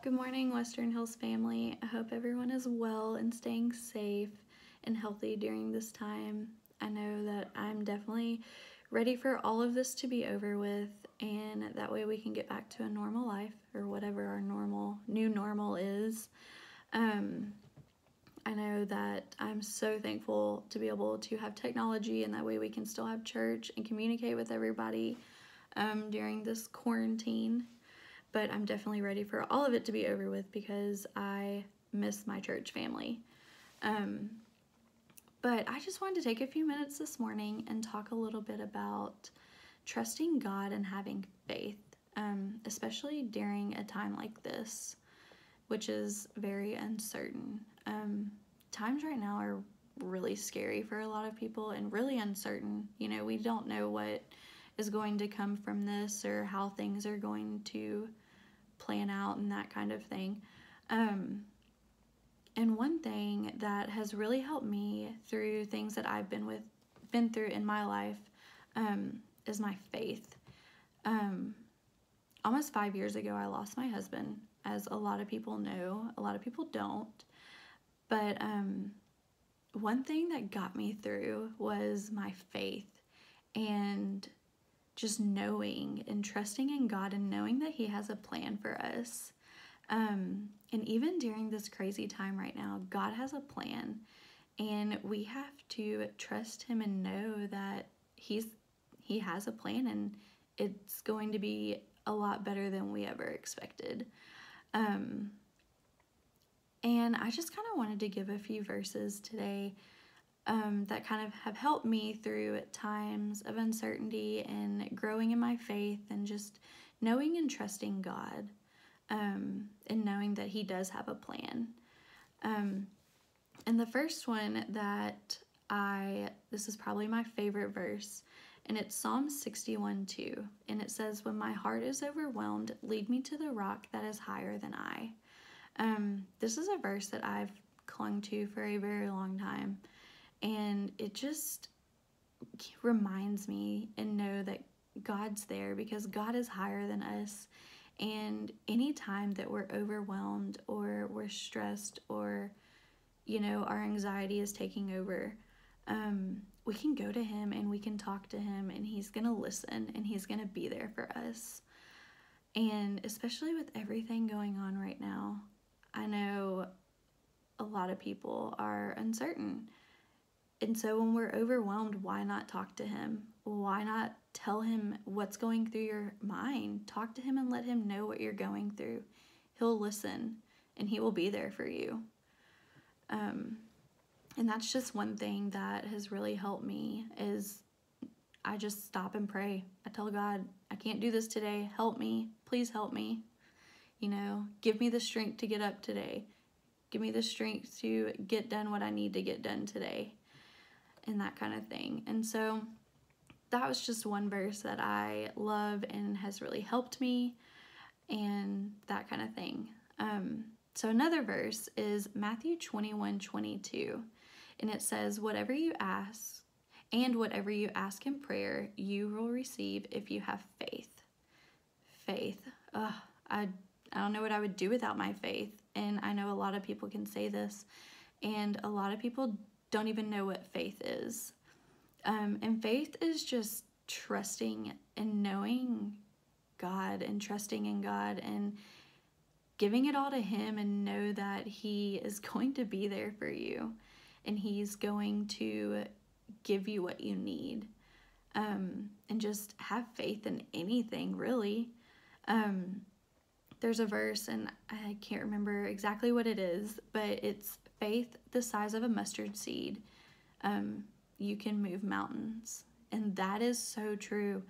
Good morning, Western Hills family. I hope everyone is well and staying safe and healthy during this time. I know that I'm definitely ready for all of this to be over with, and that way we can get back to a normal life or whatever our normal, new normal is. Um, I know that I'm so thankful to be able to have technology, and that way we can still have church and communicate with everybody um, during this quarantine but I'm definitely ready for all of it to be over with because I miss my church family. Um, but I just wanted to take a few minutes this morning and talk a little bit about trusting God and having faith, um, especially during a time like this, which is very uncertain. Um, times right now are really scary for a lot of people and really uncertain. You know, we don't know what is going to come from this or how things are going to plan out and that kind of thing. Um, and one thing that has really helped me through things that I've been with, been through in my life, um, is my faith. Um, almost five years ago, I lost my husband, as a lot of people know. A lot of people don't. But um, one thing that got me through was my faith and just knowing and trusting in God and knowing that He has a plan for us. Um, and even during this crazy time right now, God has a plan, and we have to trust Him and know that He's He has a plan, and it's going to be a lot better than we ever expected. Um, and I just kind of wanted to give a few verses today um, that kind of have helped me through times of uncertainty and growing in my faith and just knowing and trusting God um, and knowing that He does have a plan. Um, and the first one that I, this is probably my favorite verse, and it's Psalm 61 2. And it says, When my heart is overwhelmed, lead me to the rock that is higher than I. Um, this is a verse that I've clung to for a very long time. And it just reminds me and know that God's there because God is higher than us. And anytime that we're overwhelmed or we're stressed or, you know, our anxiety is taking over, um, we can go to Him and we can talk to Him and He's going to listen and He's going to be there for us. And especially with everything going on right now, I know a lot of people are uncertain and so when we're overwhelmed, why not talk to him? Why not tell him what's going through your mind? Talk to him and let him know what you're going through. He'll listen and he will be there for you. Um, and that's just one thing that has really helped me is I just stop and pray. I tell God, I can't do this today. Help me. Please help me. You know, give me the strength to get up today. Give me the strength to get done what I need to get done today and that kind of thing. And so that was just one verse that I love and has really helped me and that kind of thing. Um, so another verse is Matthew 21 22, and it says, Whatever you ask, and whatever you ask in prayer, you will receive if you have faith. Faith. Ugh, I, I don't know what I would do without my faith. And I know a lot of people can say this, and a lot of people don't even know what faith is. Um, and faith is just trusting and knowing God and trusting in God and giving it all to Him and know that He is going to be there for you and He's going to give you what you need. Um, and just have faith in anything, really. Um, there's a verse, and I can't remember exactly what it is, but it's faith the size of a mustard seed, um, you can move mountains. And that is so true.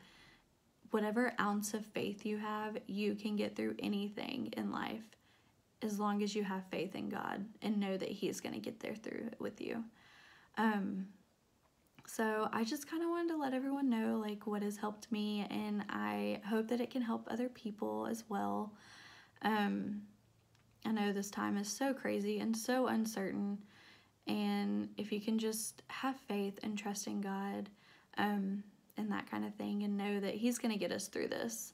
Whatever ounce of faith you have, you can get through anything in life as long as you have faith in God and know that He's going to get there through it with you. Um, so I just kind of wanted to let everyone know like what has helped me, and I hope that it can help other people as well. Um, I know this time is so crazy and so uncertain. And if you can just have faith and trust in God um, and that kind of thing and know that He's going to get us through this.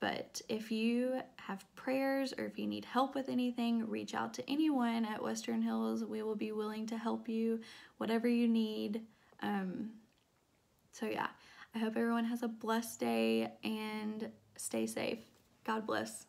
But if you have prayers or if you need help with anything, reach out to anyone at Western Hills. We will be willing to help you, whatever you need. Um, so, yeah, I hope everyone has a blessed day and stay safe. God bless.